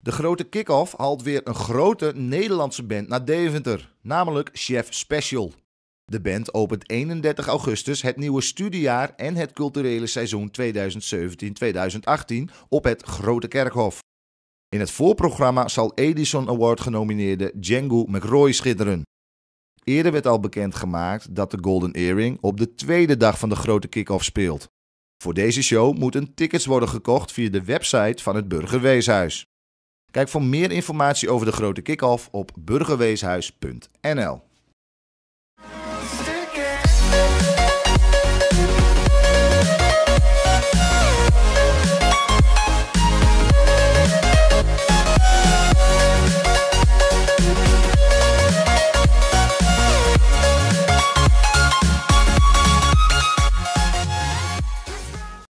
De grote kick-off haalt weer een grote Nederlandse band naar Deventer, namelijk Chef Special. De band opent 31 augustus het nieuwe studiejaar en het culturele seizoen 2017-2018 op het Grote Kerkhof. In het voorprogramma zal Edison Award genomineerde Django McRoy schitteren. Eerder werd al bekendgemaakt dat de Golden Earring op de tweede dag van de grote kick-off speelt. Voor deze show moeten tickets worden gekocht via de website van het Burgerweeshuis. Kijk voor meer informatie over de grote kick-off op burgerweeshuis.nl.